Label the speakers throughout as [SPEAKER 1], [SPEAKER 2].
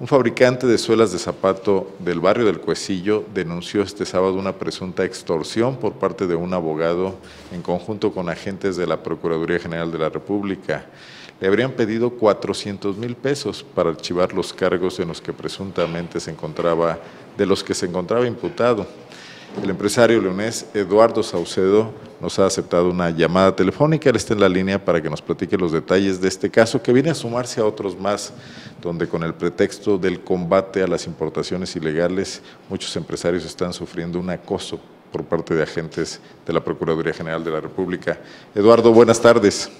[SPEAKER 1] Un fabricante de suelas de zapato del barrio del Cuecillo denunció este sábado una presunta extorsión por parte de un abogado en conjunto con agentes de la Procuraduría General de la República. Le habrían pedido 400 mil pesos para archivar los cargos en los que presuntamente se encontraba, de los que se encontraba imputado. El empresario leonés Eduardo Saucedo nos ha aceptado una llamada telefónica. Él está en la línea para que nos platique los detalles de este caso, que viene a sumarse a otros más, donde con el pretexto del combate a las importaciones ilegales, muchos empresarios están sufriendo un acoso por parte de agentes de la Procuraduría General de la República. Eduardo, buenas tardes.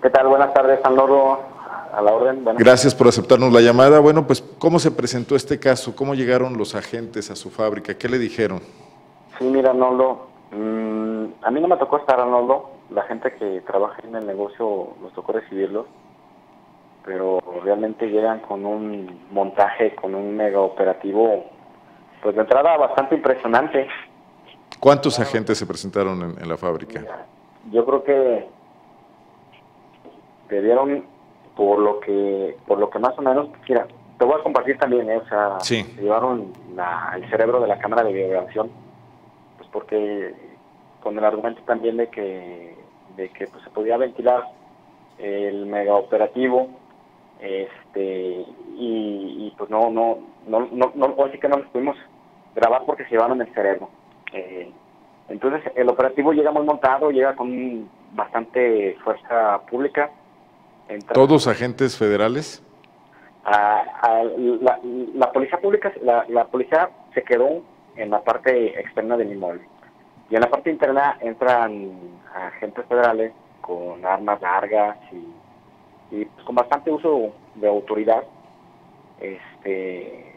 [SPEAKER 2] ¿Qué tal? Buenas tardes, Andorro. A la orden.
[SPEAKER 1] Gracias por aceptarnos la llamada. Bueno, pues, ¿cómo se presentó este caso? ¿Cómo llegaron los agentes a su fábrica? ¿Qué le dijeron?
[SPEAKER 2] Sí, mira, Arnoldo, mm, a mí no me tocó estar, Arnoldo. La gente que trabaja en el negocio nos tocó recibirlos, pero realmente llegan con un montaje, con un mega operativo, pues de entrada bastante impresionante.
[SPEAKER 1] ¿Cuántos agentes se presentaron en, la fábrica?
[SPEAKER 2] yo creo que te dieron por lo que por lo que más o menos, mira, te voy a compartir también, ¿eh? o sea, llevaron el cerebro de la cámara de vibración porque con el argumento también de que de que pues, se podía ventilar el mega operativo este y, pues no no no no no así que no lo pudimos grabar porque se llevaron el cerebro. Eh, entonces el operativo llega muy montado llega con bastante fuerza pública.
[SPEAKER 1] Todos agentes federales
[SPEAKER 2] la, policía pública la, la policía se quedó en la parte externa del inmueble. Y en la parte interna entran agentes federales con armas largas y, pues, con bastante uso de autoridad. Este,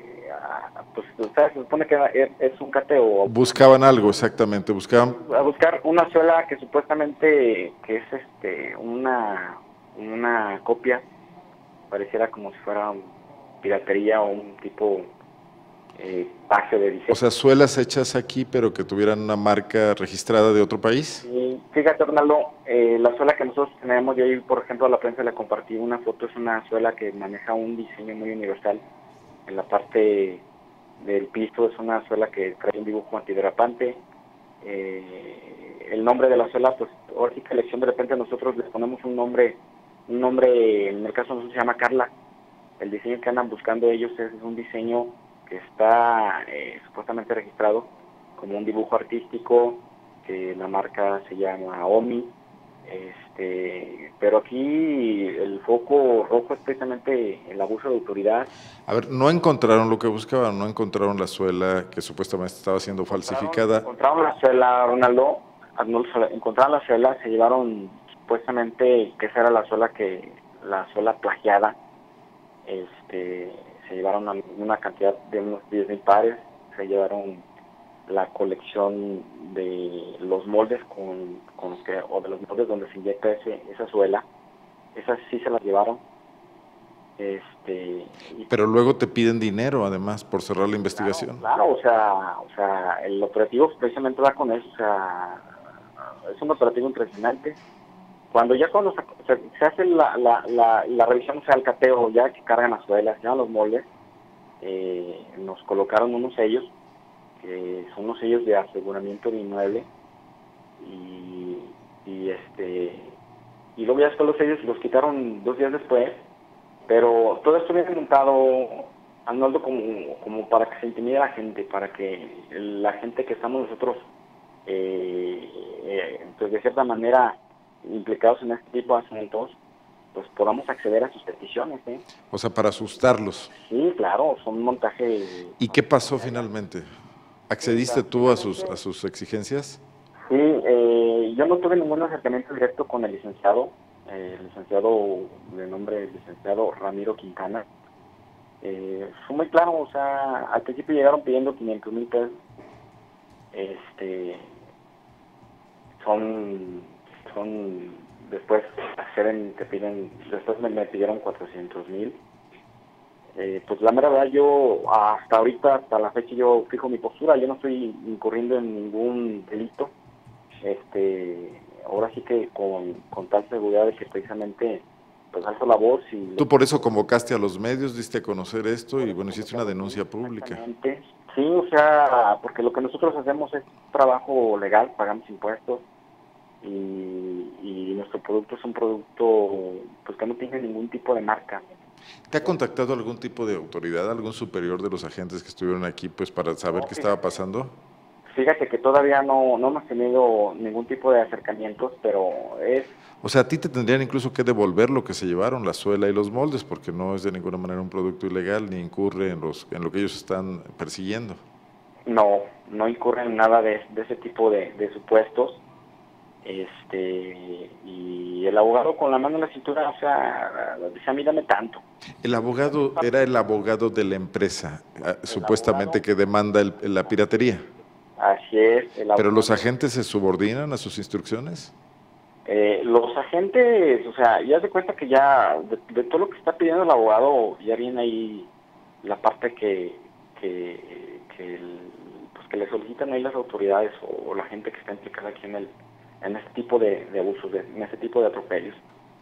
[SPEAKER 2] pues se supone que es un cateo.
[SPEAKER 1] Buscaban algo, exactamente, buscaban...
[SPEAKER 2] A buscar una suela que supuestamente que es este una, una copia, pareciera como si fuera piratería o un tipo eh, de diseño.
[SPEAKER 1] O sea, suelas hechas aquí, pero que tuvieran una marca registrada de otro país.
[SPEAKER 2] Sí, fíjate, Ronaldo, eh, la suela que nosotros tenemos, yo ahí, por ejemplo, a la prensa le compartí una foto, es una suela que maneja un diseño muy universal. En la parte del piso es una suela que trae un dibujo antiderapante. Eh, el nombre de la suela, pues, ahora sí que elección de repente nosotros les ponemos un nombre, un nombre, en el caso nosotros se llama Carla. El diseño que andan buscando ellos es un diseño que está eh, supuestamente registrado como un dibujo artístico, que la marca se llama OMI, este, pero aquí el foco rojo es precisamente el abuso de autoridad.
[SPEAKER 1] A ver, no encontraron lo que buscaban, no encontraron la suela que supuestamente estaba siendo falsificada.
[SPEAKER 2] Encontraron la suela, Ronaldo, encontraron la suela, se llevaron supuestamente que esa era la suela que la suela plagiada, este, se llevaron una cantidad de unos 10.000 pares, se llevaron la colección de los moldes con, con que, o de los moldes donde se inyecta ese, esa suela, esas sí se las llevaron. Este,
[SPEAKER 1] Pero luego te piden dinero además por cerrar la investigación.
[SPEAKER 2] Claro, o sea, o sea, el operativo precisamente va con eso, o sea, es un operativo impresionante cuando ya cuando se, hace la, la, la, revisión, o sea, el cateo, ya que cargan las suelas, ya los moldes, eh, nos colocaron unos sellos, que son unos sellos de aseguramiento de inmueble, y, y este y luego ya después los sellos los quitaron dos días después, pero todo esto viene montado, Arnoldo, como, como para que se intimide a la gente, para que la gente que estamos nosotros, eh, eh, pues de cierta manera, implicados en este tipo de asuntos, pues podamos acceder a sus peticiones. ¿eh?
[SPEAKER 1] O sea, para asustarlos.
[SPEAKER 2] Sí, claro, son un montaje.
[SPEAKER 1] ¿Y qué pasó finalmente? ¿Accediste tú a sus, a sus exigencias?
[SPEAKER 2] Sí, eh, yo no tuve ningún acercamiento directo con el licenciado, el licenciado de nombre licenciado Ramiro Quintana. Eh, fue muy claro, o sea, al principio llegaron pidiendo 500 mil pesos. Este, son son después acceden, te piden, después me, pidieron 400 mil. Eh, pues la mera verdad yo hasta ahorita, hasta la fecha yo fijo mi postura, yo no estoy incurriendo en ningún delito. Este, ahora sí que con, con tal seguridad de que precisamente pues alzo la voz. Y
[SPEAKER 1] ¿Tú por eso convocaste a los medios, diste a conocer esto y bueno, hiciste una denuncia pública?
[SPEAKER 2] Sí, o sea, porque lo que nosotros hacemos es trabajo legal, pagamos impuestos y, y nuestro producto es un producto pues que no tiene ningún tipo de marca.
[SPEAKER 1] ¿Te ha contactado algún tipo de autoridad, algún superior de los agentes que estuvieron aquí pues para saber qué estaba pasando?
[SPEAKER 2] Fíjate que todavía no, no hemos tenido ningún tipo de acercamientos, pero es...
[SPEAKER 1] O sea, a ti te tendrían incluso que devolver lo que se llevaron, la suela y los moldes, porque no es de ninguna manera un producto ilegal ni incurre en, los, en lo que ellos están persiguiendo.
[SPEAKER 2] No, no incurre en nada de, ese tipo de, supuestos. Este, y el abogado con la mano en la cintura, o sea, dice a mí dame tanto.
[SPEAKER 1] El abogado era el abogado de la empresa, ah, supuestamente que demanda la piratería.
[SPEAKER 2] Así es.
[SPEAKER 1] ¿Pero los agentes se subordinan a sus instrucciones?
[SPEAKER 2] Eh, los agentes, o sea, ya se cuenta que ya de, todo lo que está pidiendo el abogado, ya viene ahí la parte que, que, que, pues que le solicitan ahí las autoridades o, la gente que está implicada aquí en el en este tipo de, abusos, en este tipo de atropellos.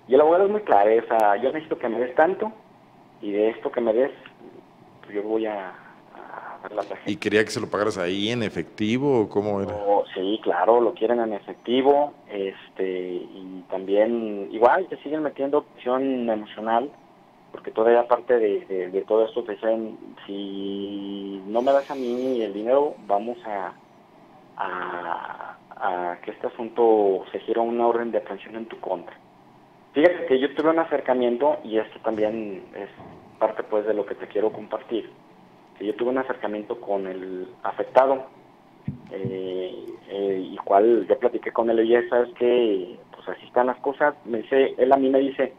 [SPEAKER 2] Y el abogado es muy claro, o sea, yo necesito que me des tanto y de esto que me des, pues yo voy a,
[SPEAKER 1] ¿Y quería que se lo pagaras ahí en efectivo o cómo era?
[SPEAKER 2] sí, claro, lo quieren en efectivo, este, y también igual te siguen metiendo opción emocional, porque todavía aparte de, todo esto te dicen, si no me das a mí el dinero, vamos a, a, que este asunto se gira una orden de aprehensión en tu contra. Fíjate que yo tuve un acercamiento y esto también es parte pues de lo que te quiero compartir. Que yo tuve un acercamiento con el afectado, eh, eh, y cual yo platiqué con él y sabes que pues así están las cosas, me dice, él a mí me dice,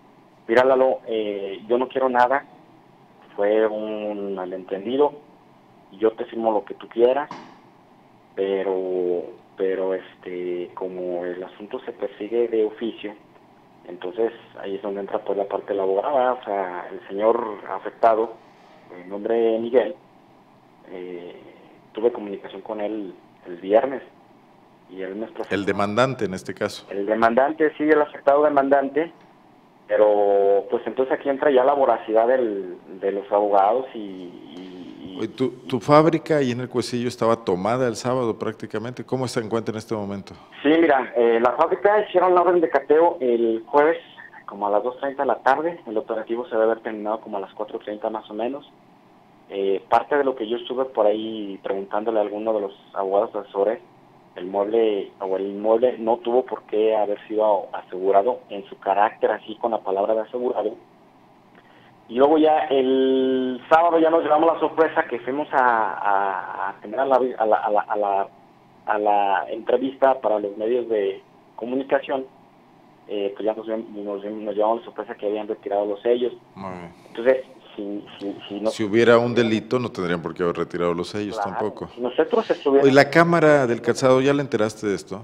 [SPEAKER 2] mira Lalo, eh, yo no quiero nada, fue un malentendido, yo te firmo lo que tú quieras, pero pero este como el asunto se persigue de oficio, entonces ahí es donde entra pues la parte de la abogada, o sea, el señor afectado, el nombre Miguel, eh, tuve comunicación con él el viernes y él me
[SPEAKER 1] El demandante en este caso.
[SPEAKER 2] El demandante, sí, el afectado demandante, pero pues entonces aquí entra ya la voracidad del, de los abogados y...
[SPEAKER 1] ¿Tu, ¿Tu, fábrica ahí en el Cuecillo estaba tomada el sábado prácticamente? ¿Cómo se encuentra en este momento?
[SPEAKER 2] Sí, mira, eh, la fábrica hicieron la orden de cateo el jueves como a las 2.30 de la tarde, el operativo se debe haber terminado como a las 4.30 más o menos. Eh, parte de lo que yo estuve por ahí preguntándole a alguno de los abogados asesores, el mueble o el inmueble no tuvo por qué haber sido asegurado en su carácter así con la palabra de asegurado. Y luego ya el sábado ya nos llevamos la sorpresa que fuimos a, a, tener a la, a, la, a, la, a, la, entrevista para los medios de comunicación. Eh, pues ya nos, nos, llevamos la sorpresa que habían retirado los sellos. Entonces,
[SPEAKER 1] si, hubiera un delito, no tendrían por qué haber retirado los sellos tampoco.
[SPEAKER 2] nosotros
[SPEAKER 1] ¿Y la cámara del calzado, ya le enteraste de esto?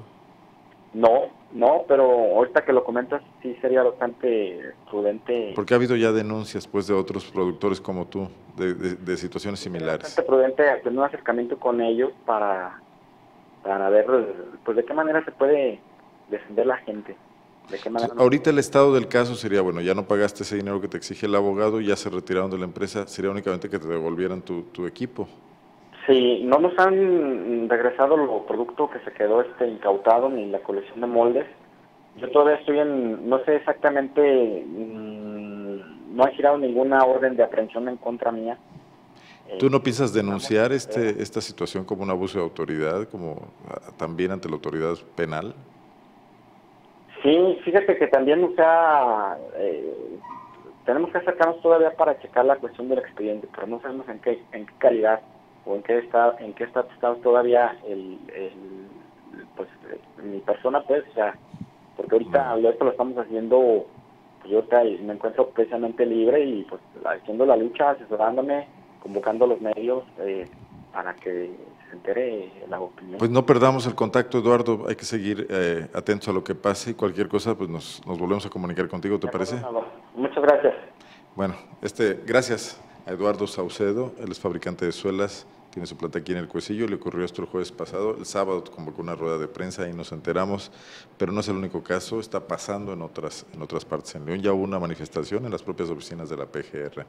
[SPEAKER 2] No, no, pero ahorita que lo comentas, sí sería bastante prudente.
[SPEAKER 1] Porque ha habido ya denuncias pues de otros productores como tú, de, situaciones similares.
[SPEAKER 2] Bastante prudente tener un acercamiento con ellos para, para ver pues de qué manera se puede defender la gente.
[SPEAKER 1] Ahorita el estado del caso sería, bueno, ya no pagaste ese dinero que te exige el abogado, ya se retiraron de la empresa, sería únicamente que te devolvieran tu, equipo.
[SPEAKER 2] Sí, no nos han regresado los producto que se quedó este incautado ni la colección de moldes. Yo todavía estoy en, no sé exactamente, mm, no ha girado ninguna orden de aprehensión en contra mía.
[SPEAKER 1] ¿Tú no piensas denunciar este, esta situación como un abuso de autoridad, como ah, también ante la autoridad penal?
[SPEAKER 2] Sí, fíjate que también, o sea, eh, tenemos que acercarnos todavía para checar la cuestión del expediente, pero no sabemos en qué, en qué calidad o en qué está, en qué está todavía el, pues, mi persona, pues, o sea, porque ahorita esto lo estamos haciendo, pues yo me encuentro precisamente libre y pues haciendo la lucha, asesorándome, convocando a los medios eh, para que se entere la opinión.
[SPEAKER 1] Pues no perdamos el contacto, Eduardo. Hay que seguir eh, atentos a lo que pase y cualquier cosa, pues nos, nos volvemos a comunicar contigo, ¿te parece?
[SPEAKER 2] Muchas gracias.
[SPEAKER 1] Bueno, este, gracias. Eduardo Saucedo, él es fabricante de suelas, tiene su plata aquí en el Cuecillo, le ocurrió esto el jueves pasado, el sábado convocó una rueda de prensa y nos enteramos, pero no es el único caso, está pasando en otras, en otras partes. En León ya hubo una manifestación en las propias oficinas de la PGR.